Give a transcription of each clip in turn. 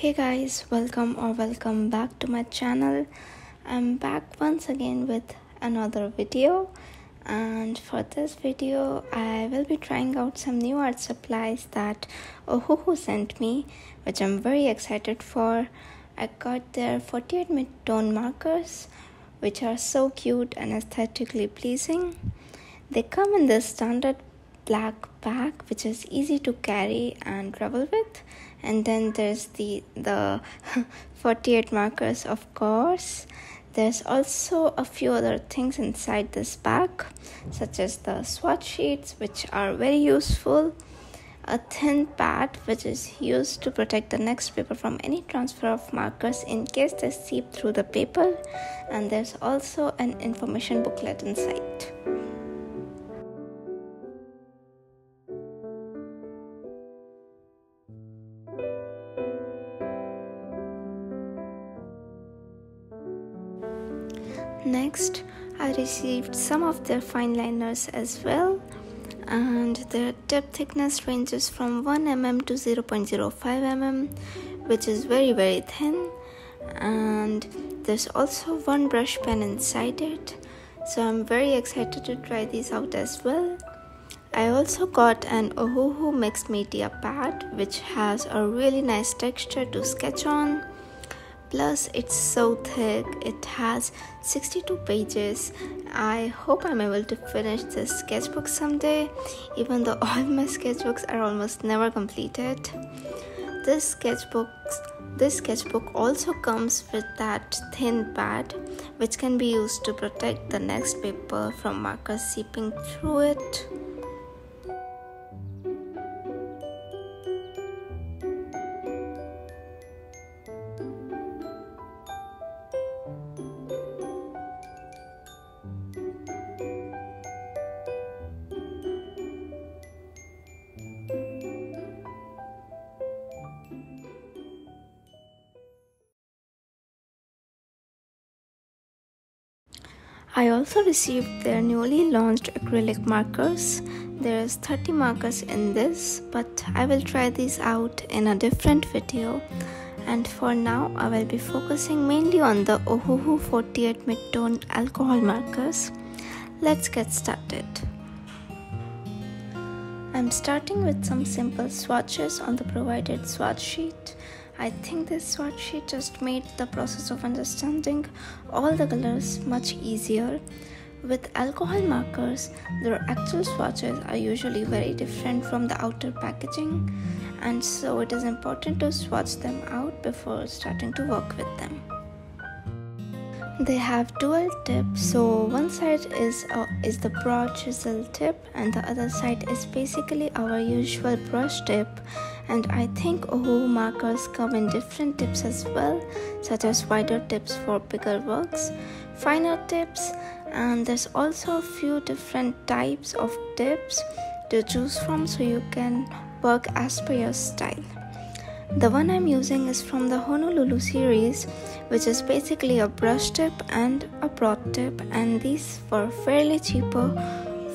hey guys welcome or welcome back to my channel. I'm back once again with another video. And for this video i will be trying out some new art supplies that ohuhu sent me which i'm very excited for. I got their 48 mid-tone markers which are so cute and aesthetically pleasing. They come in this standard black bag which is easy to carry and travel with. And then there's the the 48 markers of course. There's also a few other things inside this bag such as the swatch sheets which are very useful. A thin pad which is used to protect the next paper from any transfer of markers in case they seep through the paper. And there's also an information booklet inside Next, I received some of their fine liners as well, and their tip thickness ranges from 1 mm to 0.05 mm, which is very very thin. And there's also one brush pen inside it, so I'm very excited to try these out as well. I also got an Ohuhu mixed media pad, which has a really nice texture to sketch on plus it's so thick. It has 62 pages. I hope i'm able to finish this sketchbook someday even though all my sketchbooks are almost never completed. This sketchbook this sketchbook also comes with that thin pad which can be used to protect the next paper from markers seeping through it I also received their newly launched acrylic markers. There's 30 markers in this, but I will try these out in a different video. And for now, I will be focusing mainly on the Ohuhu 48 mid-tone alcohol markers. Let's get started. I'm starting with some simple swatches on the provided swatch sheet. I think this swatch sheet just made the process of understanding all the colors much easier. With alcohol markers, their actual swatches are usually very different from the outer packaging, and so it is important to swatch them out before starting to work with them. They have dual tips, so one side is uh, is the broad chisel tip, and the other side is basically our usual brush tip. And I think Ohuhu markers come in different tips as well, such as wider tips for bigger works, finer tips, and there's also a few different types of tips to choose from, so you can work as per your style. The one I'm using is from the Honolulu series, which is basically a brush tip and a broad tip, and these were fairly cheaper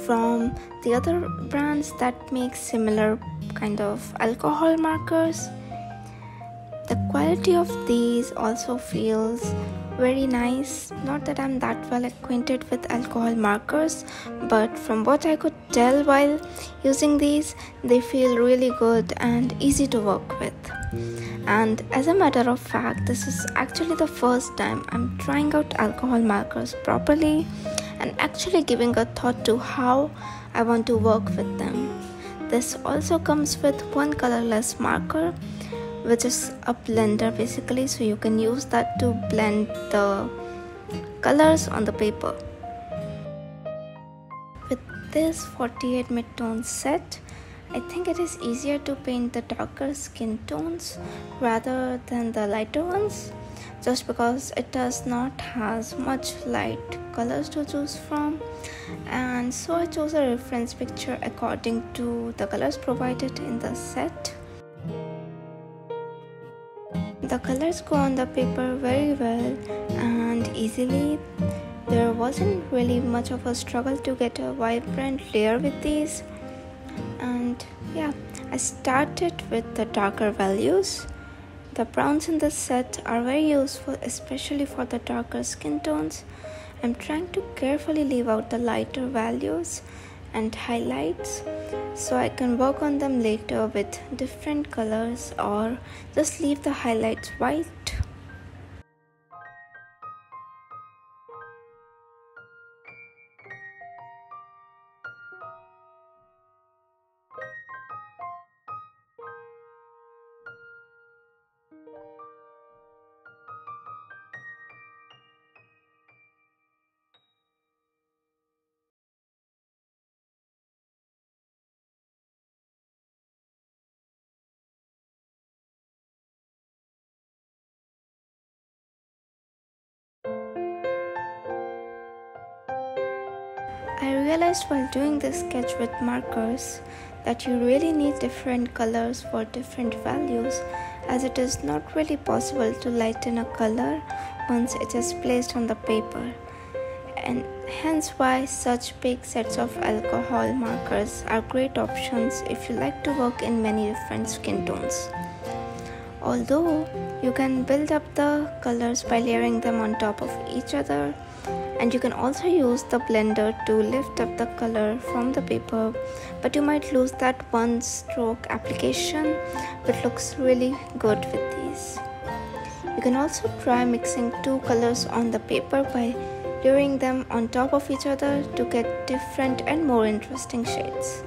from the other brands that make similar kind of alcohol markers. The quality of these also feels very nice. Not that I'm that well acquainted with alcohol markers, but from what I could tell while using these, they feel really good and easy to work with. And as a matter of fact, this is actually the first time I'm trying out alcohol markers properly and actually giving a thought to how I want to work with them. This also comes with one colorless marker which is a blender basically. So you can use that to blend the colors on the paper. With this 48 mid-tone set I think it is easier to paint the darker skin tones rather than the lighter ones just because it does not has much light colors to choose from and so I chose a reference picture according to the colors provided in the set the colors go on the paper very well and easily. There wasn't really much of a struggle to get a vibrant layer with these. And yeah, I started with the darker values. The browns in this set are very useful especially for the darker skin tones. I'm trying to carefully leave out the lighter values and highlights so I can work on them later with different colors or just leave the highlights white. I realized while doing this sketch with markers that you really need different colors for different values as it is not really possible to lighten a color once it is placed on the paper and hence why such big sets of alcohol markers are great options if you like to work in many different skin tones. Although you can build up the colors by layering them on top of each other and you can also use the blender to lift up the color from the paper. But you might lose that one stroke application but looks really good with these. You can also try mixing two colors on the paper by layering them on top of each other to get different and more interesting shades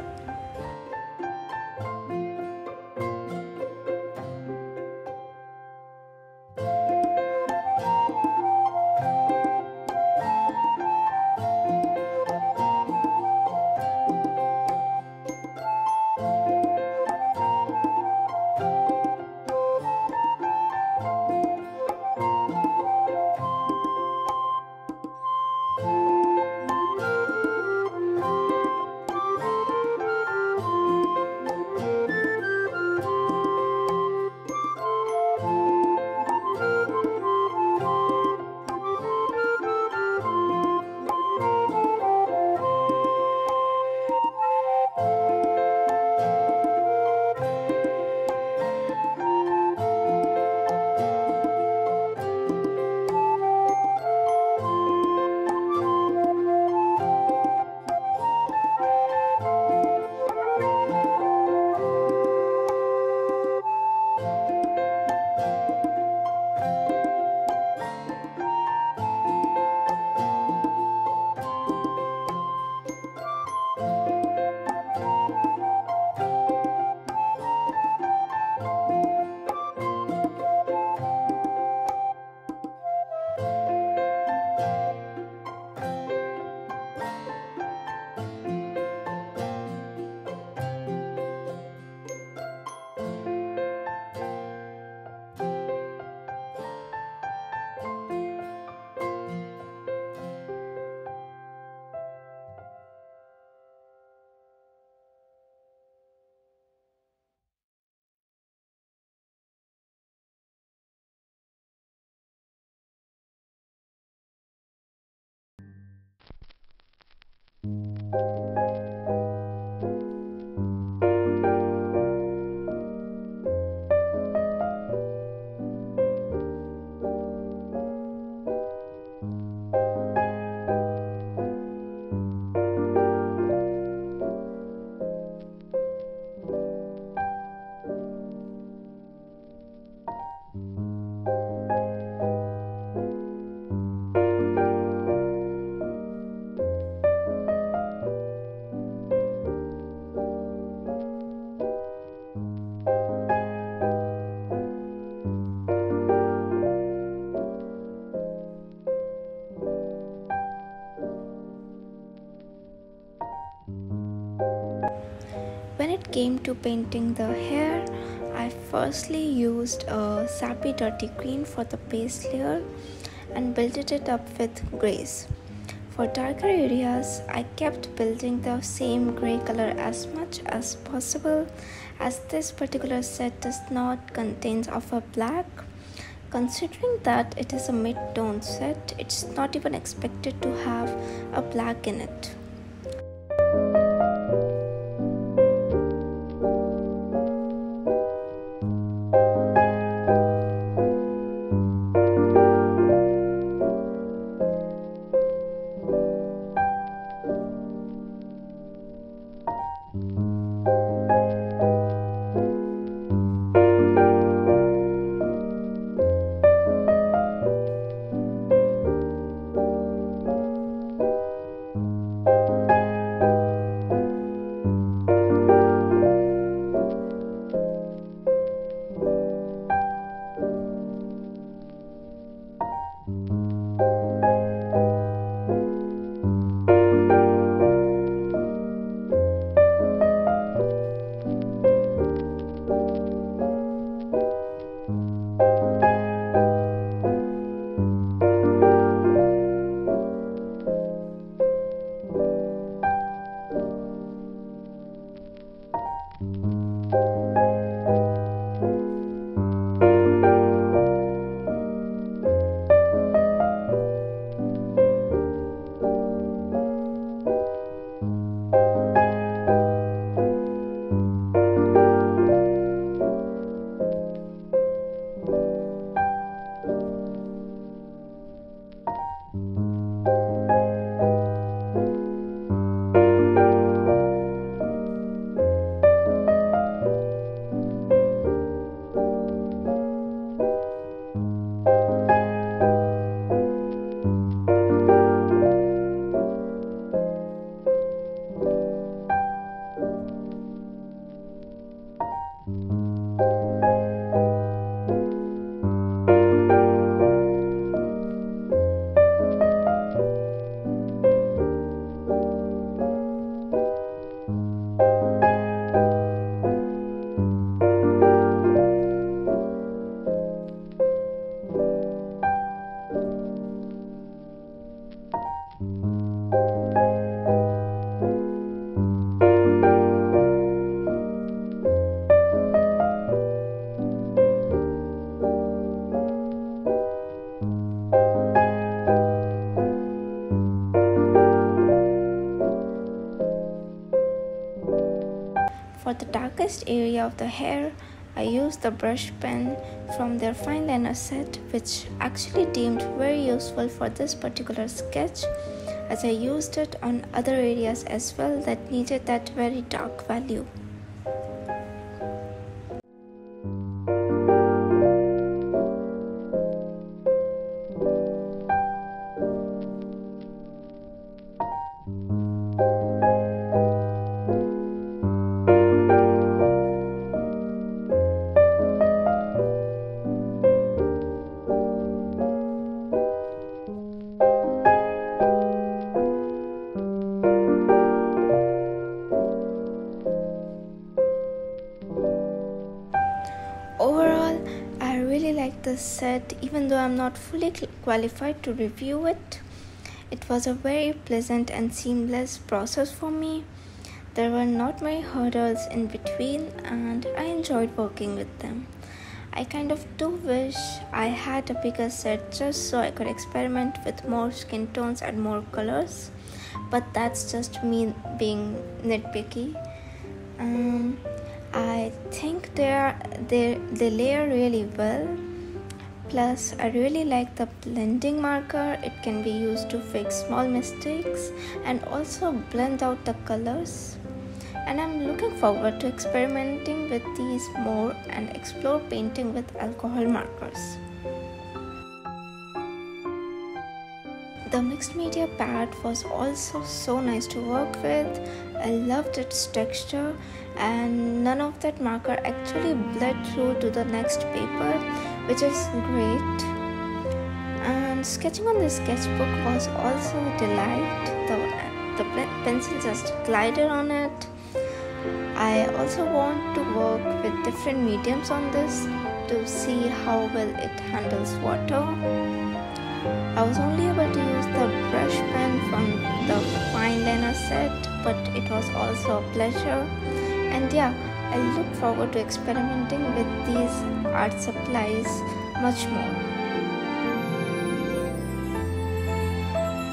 came to painting the hair, I firstly used a sappy dirty green for the base layer and built it up with grays. For darker areas, I kept building the same gray color as much as possible as this particular set does not contain of a black. Considering that it is a mid-tone set, it's not even expected to have a black in it. Raised area of the hair, I used the brush pen from their fine liner set, which actually deemed very useful for this particular sketch as I used it on other areas as well that needed that very dark value. This set even though I'm not fully qualified to review it. It was a very pleasant and seamless process for me. There were not many hurdles in between, and I enjoyed working with them. I kind of do wish I had a bigger set just so I could experiment with more skin tones and more colors, but that's just me being nitpicky. Um, I think they are they they layer really well. Plus, I really like the blending marker. It can be used to fix small mistakes and also blend out the colors. And I'm looking forward to experimenting with these more and explore painting with alcohol markers. The mixed media pad was also so nice to work with. I loved its texture and none of that marker actually bled through to the next paper which is great. And sketching on the sketchbook was also a delight. The, the pencil just glided on it. I also want to work with different mediums on this to see how well it handles water I was only able to use the brush pen from the fine liner set, but it was also a pleasure. And yeah, I look forward to experimenting with these art supplies much more.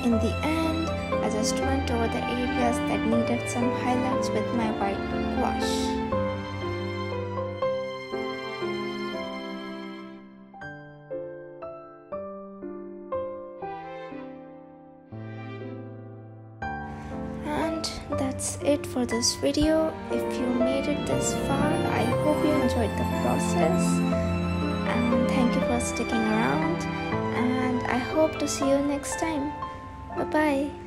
In the end, I just went over the areas that needed some highlights with my white that's it for this video. If you made it this far i hope you enjoyed the process. And thank you for sticking around. And i hope to see you next time. Bye bye